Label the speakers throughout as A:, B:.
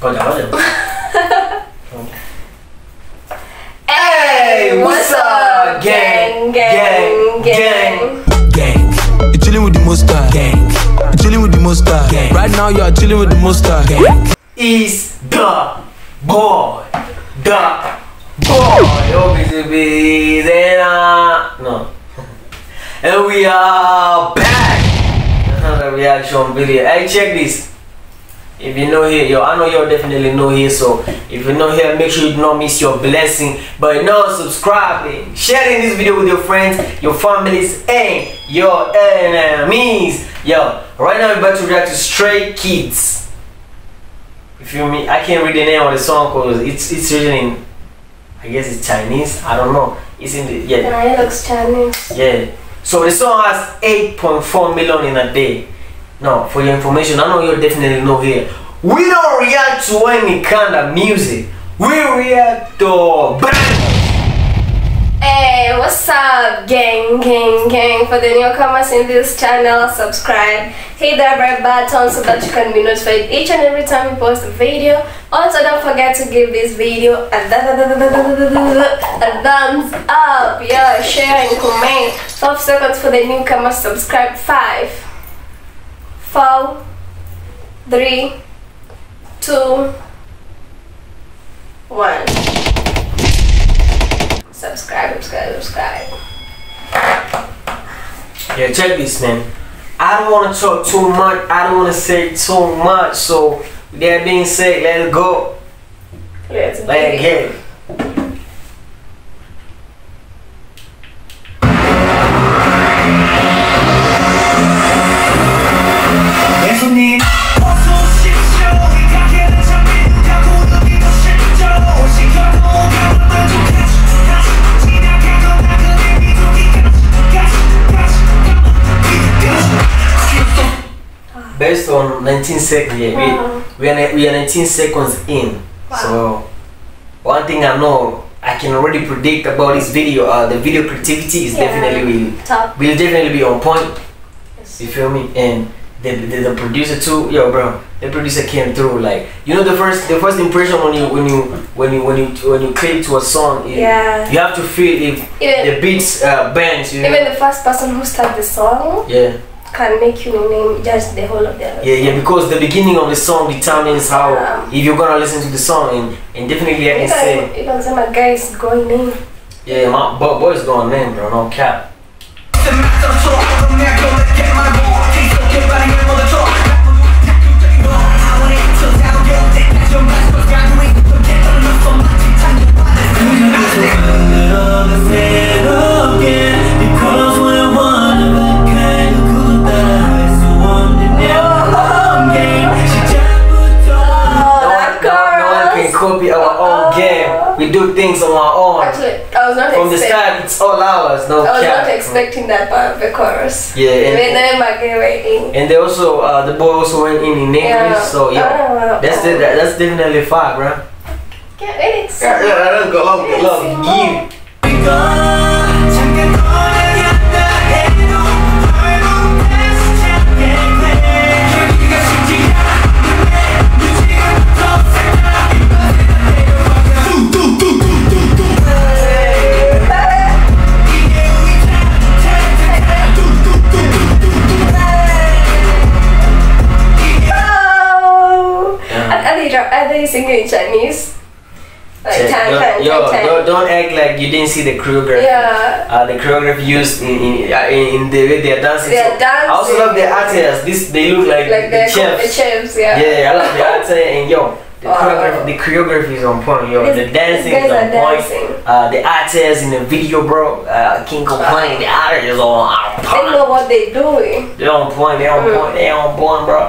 A: Oh, ngoja, ngoja.
B: Hey, what's up, gang, gang, gang?
C: gang. You're chilling with the monster gang. You're chilling with the monster gang. Right now you are chilling with the monster gang.
A: is the boy, the boy. Yo, busy, busy, nah. no. And we are back. Another reaction video. Hey, check this. If you're not here, yo, I know you're definitely not here. So if you're not here, make sure you do not miss your blessing. But no, subscribing, sharing this video with your friends, your families, and your enemies. Yo, right now we're about to react to Stray Kids. If you feel me? I can't read the name of the song because it's it's written in, I guess it's Chinese. I don't know. It's in the yeah
B: Nah, it looks Chinese.
A: yeah. So the song has 8.4 million in a day. Now, for your information, I know you're definitely not here. We don't react to any kind of music. We react to bang.
B: Hey, what's up, gang, gang, gang? For the newcomers in this channel, subscribe, hit that red button so that you can be notified each and every time we post a video. Also, don't forget to give this video a, a thumbs up, yeah, share and comment. 12 seconds for the newcomers, subscribe. 5, 3, 2, 1 subscribe, subscribe, subscribe.
A: Yeah, check this, man. I don't want to talk too much. I don't want to say too much. So, with that being said, let's go.
B: Let's
A: Let's get it. Based on 19 seconds, yeah,
B: Wow.
A: we, we, are, we are 19 seconds in. So, one thing I know, I can already predict about this video. Uh, the video creativity is
B: Yeah.
A: definitely will,
B: Top.
A: will definitely be on point.
B: Yes.
A: You feel me? And the, the, the producer too, yo, bro. The producer came through. Like, you know, the first the first impression when you when you when you when you when you click to a song, is
B: Yeah.
A: you have to feel if
B: Even,
A: the beats uh, bangs. You know?
B: even the first person who started the song
A: yeah.
B: Can make you name just the whole of the album.
A: Yeah, yeah, because the beginning of the song determines how
B: Yeah.
A: if you're gonna listen to the song and, and definitely I
B: You
A: can say
B: can, you can say my guy is going in.
A: yeah my boy, boy's going in bro, no cap. Things on our own.
B: Actually, I was not
A: From the
B: expecting.
A: start, it's all ours, no
B: I was
A: cap.
B: not expecting that part of the chorus.
A: Yeah,
B: Even
A: and,
B: though my guy went in.
A: and they also uh, the boy also went in in English,
B: Yeah.
A: so yeah, that's the, that, that's definitely fire, bro.
B: Get ready.
A: Yeah, yeah, that's go love, love, you.
B: Oh. They singing in Chinese? Like
A: Check.
B: tan,
A: Yo, yo,
B: tan, tan.
A: don't, don't act like you didn't see the choreography.
B: Yeah.
A: uh, the choreography used in in, uh, in the way they're dancing.
B: They're
A: So,
B: dancing.
A: I also love the actors. This they look like,
B: Like
A: the
B: the
A: chefs.
B: The chefs, yeah.
A: yeah, I love the actor and yo, the
B: Wow.
A: choreography, the choreography is on point. Yo,
B: These-
A: the dancing is on point.
B: dancing.
A: Uh, the actors in the video, bro, uh, can't complain. The actors is on, on
B: They
A: point.
B: know what they're doing.
A: They're on point. They're on
B: Mm.
A: point. They're on point, bro.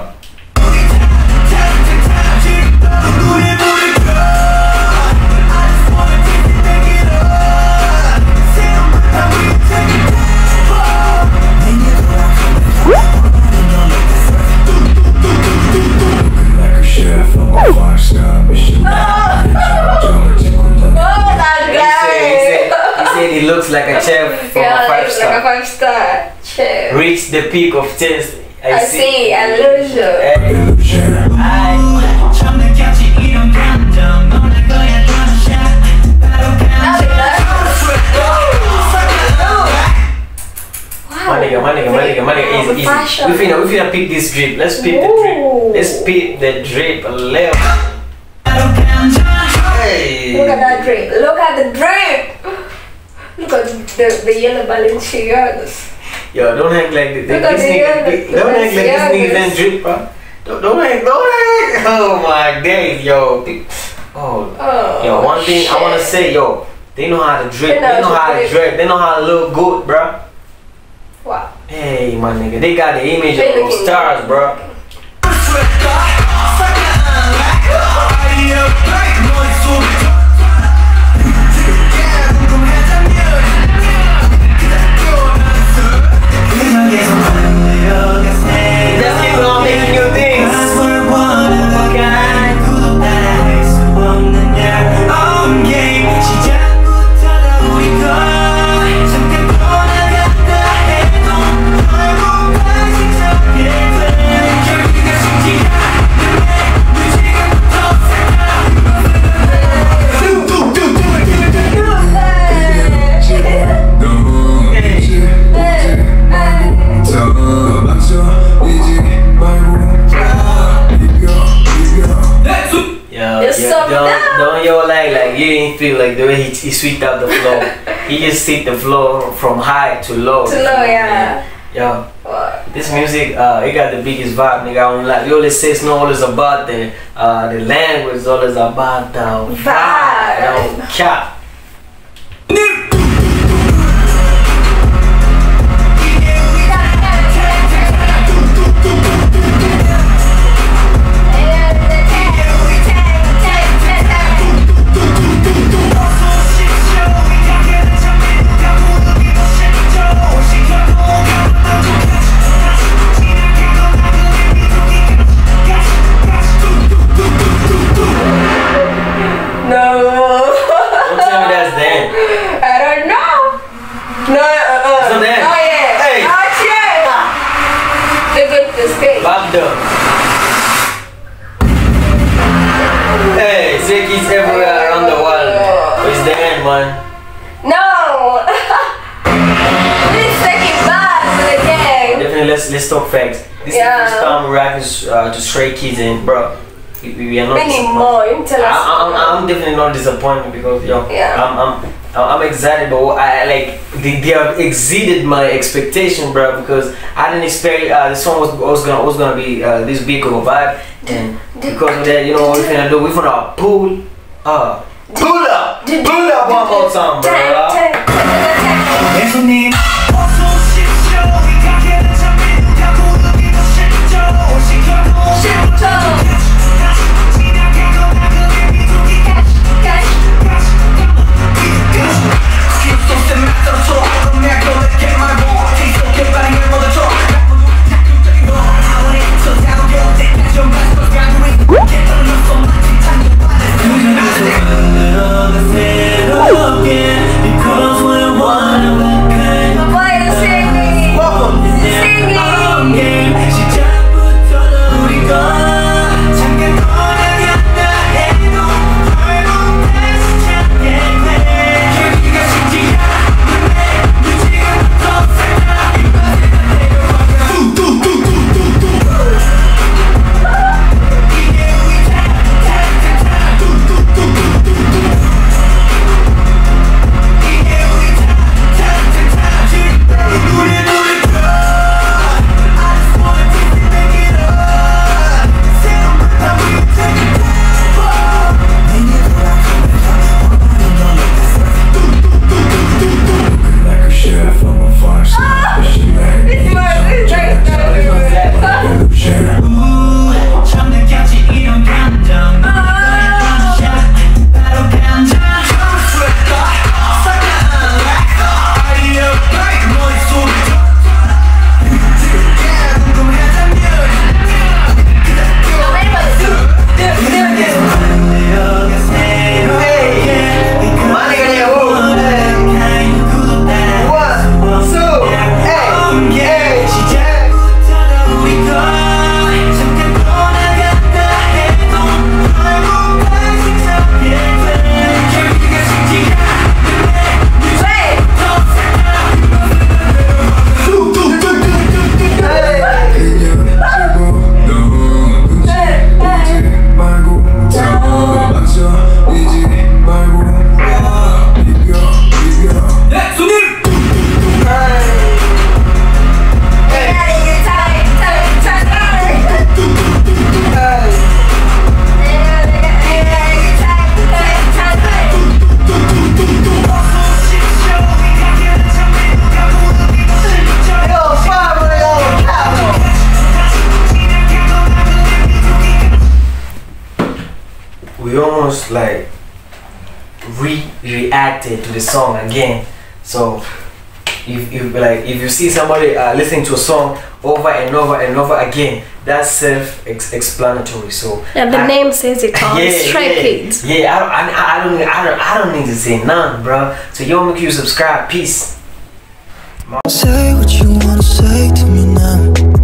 A: the peak of things. I,
B: I see, illusion.
A: Hey.
D: illusion.
A: I,
E: Maniga, maniga, maniga, maniga, easy, easy.
A: We finna, we finna pick this drip. Let's pick
B: Ooh.
A: the drip. Let's pick the drip a little. Hey.
B: Look at that drip. Look at the drip. Look at the, the yellow balloon.
A: Yo, don't act like this.
B: Look at
A: this
B: the
A: nigga,
B: other-
A: this- don't act like this
B: Balenciagas.
A: nigga done drip, bro. Don't, don't act, don't act. Oh my days, yo. Oh,
B: Oh,
A: yo. One thing I wanna say, yo. They know how to drip.
B: They
A: They
B: know
A: know
B: how to drip.
A: drip. They know how to look good, bro.
B: Wow.
A: Hey, my nigga. They got the image
B: They
A: of those stars, bro. You didn't feel like the way he, he up the flow. he just hit the flow from high to low.
B: To low, yeah. Wow.
A: this music, uh, it got the biggest vibe, nigga. I don't like. We always say it's not always about the uh, the language, it's always about the vibe.
B: Vibe.
A: Don't cap.
B: Look at this face.
A: Back up. Hey, everywhere around the world. It's the end, man.
B: No. this second bad for the gang.
A: Definitely, let's let's talk facts. This
B: Yeah.
A: is the first time we're rapping uh, to Stray Kids, and bro, we, we are not.
B: Many more. You tell
A: I,
B: us.
A: I'm, I'm definitely not disappointed because yo,
B: Yeah.
A: I'm, I'm I'm excited, but I like they, they have exceeded my expectation, bro. Because I didn't expect uh, the song was, was gonna was gonna be uh, this big of a vibe, and because of that, you know what we're gonna do? We're gonna pull up, pull up, pull up one more time, bro. Almost like re-reacted to the song again. So if, if like if you see somebody uh, listening to a song over and over and over again, that's self-explanatory. So
B: Yeah, the
A: I-
B: name says it all. Strike it.
A: yeah, yeah. I don't, I, I don't, I don't, I don't need to say none, bro. So yo, make sure you subscribe. Peace.
C: Say what you wanna say to me now.